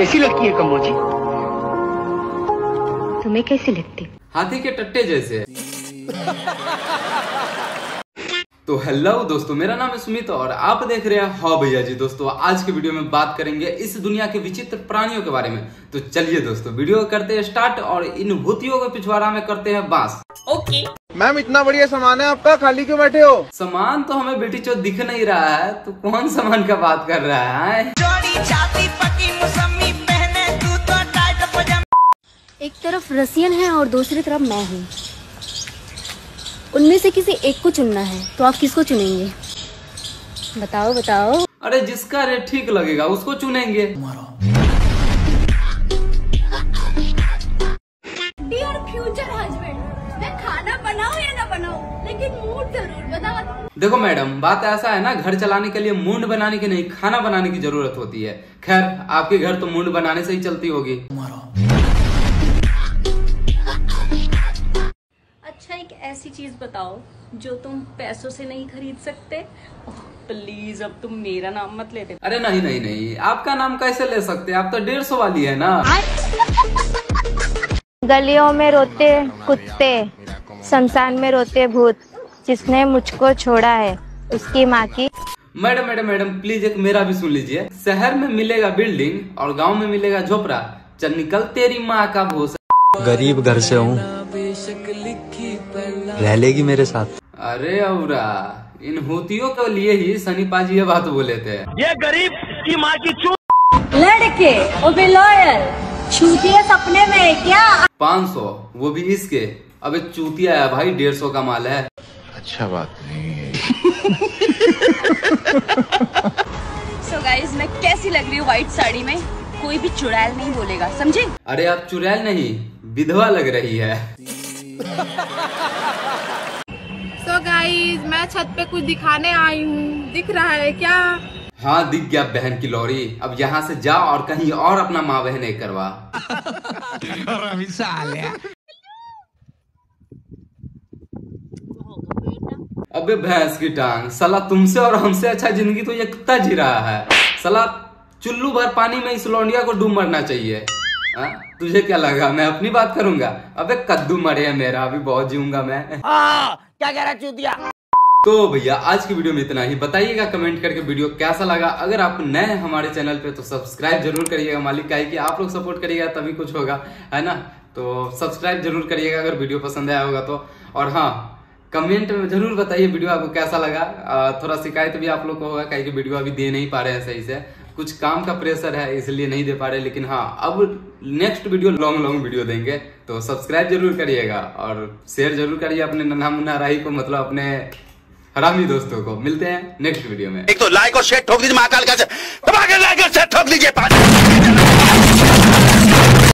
कैसी लगती है कमोजी? तुम्हें कैसी लगती? हाथी के टट्टे जैसे। तो हेलो दोस्तों मेरा नाम है सुमित और आप देख रहे हैं हाँ भैया जी। दोस्तों आज के वीडियो में बात करेंगे इस दुनिया के विचित्र प्राणियों के बारे में। तो चलिए दोस्तों वीडियो करते हैं स्टार्ट और इन भूतियों के पिछवाड़ा में करते हैं बाँस मैम इतना बढ़िया सामान है आपका खाली क्यों बैठे हो? सामान तो हमें बेटी चो दिख नहीं रहा है तो कौन सामान का बात कर रहा है तरफ़ रसियन है और दूसरी तरफ़ मैं हूँ। उनमें से किसी एक को चुनना है तो आप किसको चुनेंगे? बताओ बताओ। अरे जिसका रेट ठीक लगेगा उसको चुनेंगे। डियर फ्यूचर हस्बैंड मैं खाना बनाऊँ या ना बनाऊँ लेकिन मूड ज़रूर बता देखो मैडम बात ऐसा है ना घर चलाने के लिए मुंड बनाने की नहीं खाना बनाने की ज़रूरत होती है। खैर आपके घर तो मुंड बनाने से ही चलती होगी। ऐसी चीज़ बताओ जो तुम पैसों से नहीं खरीद सकते? प्लीज़ अब तुम मेरा नाम मत लेते। अरे नहीं नहीं नहीं आपका नाम कैसे ले सकते? आप तो डेढ़ सौ वाली है ना? गलियों में रोते कुत्ते शमशान में रोते भूत जिसने मुझको छोड़ा है उसकी माँ की। मैडम मैडम मैडम प्लीज़ एक मेरा भी सुन लीजिए। शहर में मिलेगा बिल्डिंग और गाँव में मिलेगा झोपड़ा। चल निकल तेरी माँ का भोस गरीब घर से हूँ। रह लेगी मेरे साथ। अरे औरा इन होतियों के लिए ही सनी पाजी ये बात बोले थे। ये गरीब की माँ लड़के ओ बे लॉयल छूटिए सपने में क्या? पाँच सौ वो भी इसके। अबे चूतिया है भाई डेढ़ सौ का माल है। अच्छा बात नहीं है। सो गाइस मैं कैसी लग रही हूँ व्हाइट साड़ी में? कोई भी चुड़ैल नहीं बोलेगा समझे? अरे आप चुड़ैल नहीं विधवा लग रही है। सो गाइस मैं छत पे कुछ दिखाने आई हूँ। दिख रहा है क्या? हाँ दिख गया बहन की लौरी। अब यहाँ से जा और कहीं और अपना माँ बहन एक करवा। अबे भैंस की टांग साला तुमसे और हमसे अच्छा ज़िंदगी तो ये कुत्ता जी रहा है। साला चुल्लू भर पानी में इस लौंडिया को डूब मरना चाहिए। हाँ? तुझे क्या लगा? मैं अपनी बात करूँगा? अबे कद्दू मरे है मेरा अभी बहुत जीऊँगा मैं। आ, क्या कह रहा चूतिया? तो भैया आज की वीडियो में इतना ही। बताइएगा कमेंट करके वीडियो कैसा लगा। अगर आप नए हैं हमारे चैनल पे तो सब्सक्राइब ज़रूर करिएगा। मालिक का कि आप लोग सपोर्ट करिएगा तभी कुछ होगा है ना? तो सब्सक्राइब ज़रूर करिएगा अगर वीडियो पसंद आया होगा तो। और हाँ कमेंट में ज़रूर बताइए वीडियो आपको कैसा लगा। थोड़ा शिकायत भी आप लोग को होगा कहीं की वीडियो अभी दे नहीं पा रहे हैं सही से। कुछ काम का प्रेशर है, इसलिए नहीं दे पा रहे, लेकिन हाँ अब next video long long video देंगे तो सब्सक्राइब ज़रूर करिएगा और शेयर ज़रूर करिए अपने नन्हा मुन्ना राही को मतलब अपने हरामी दोस्तों को। मिलते हैं नेक्स्ट वीडियो में। एक तो लाइक और शेयर ठोक दीजिए महाकाल का। लाइक और शेयर ठोक दीजिए।